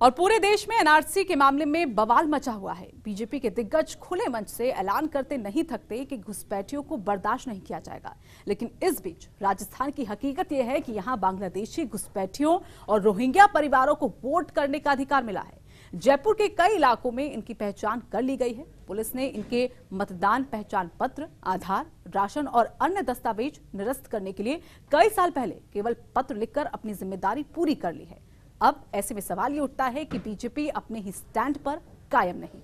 और पूरे देश में एनआरसी के मामले में बवाल मचा हुआ है। बीजेपी के दिग्गज खुले मंच से ऐलान करते नहीं थकते कि घुसपैठियों को बर्दाश्त नहीं किया जाएगा। लेकिन इस बीच राजस्थान की हकीकत यह है कि यहाँ बांग्लादेशी घुसपैठियों और रोहिंग्या परिवारों को वोट करने का अधिकार मिला है। जयपुर के कई इलाकों में इनकी पहचान कर ली गई है। पुलिस ने इनके मतदान पहचान पत्र, आधार, राशन और अन्य दस्तावेज़ निरस्त करने के लिए कई साल पहले केवल पत्र लिखकर अपनी ज़िम्मेदारी पूरी कर ली है। अब ऐसे में सवाल ये उठता है कि बीजेपी अपने ही स्टैंड पर कायम नहीं।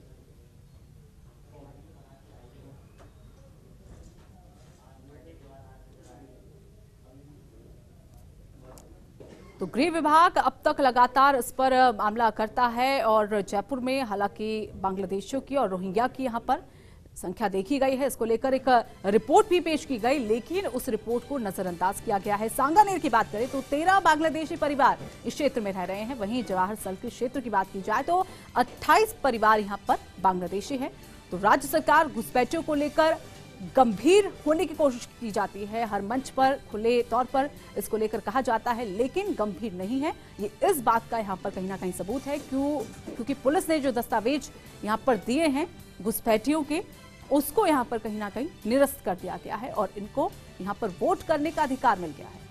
तो गृह विभाग अब तक लगातार इस पर मामला करता है और जयपुर में हालाँकि बांग्लादेशियों की और रोहिंग्या की यहाँ पर संख्या देखी गई है। इसको लेकर एक रिपोर्ट भी पेश की गई, लेकिन उस रिपोर्ट को नजरअंदाज किया गया है। सांगानेर की बात करें तो तेरह बांग्लादेशी परिवार इस क्षेत्र में रह रहे हैं। वहीं जवाहर सर्किल क्षेत्र की बात की जाए तो 28 परिवार यहाँ पर बांग्लादेशी है। तो राज्य सरकार घुसपैठियों को लेकर गंभीर होने की कोशिश की जाती है। हर मंच पर खुले तौर पर इसको लेकर कहा जाता है, लेकिन गंभीर नहीं है। ये इस बात का यहाँ पर कहीं ना कहीं सबूत है। क्यों? क्योंकि पुलिस ने जो दस्तावेज़ यहाँ पर दिए हैं घुसपैठियों के उसको यहाँ पर कहीं ना कहीं निरस्त कर दिया गया है और इनको यहाँ पर वोट करने का अधिकार मिल गया है।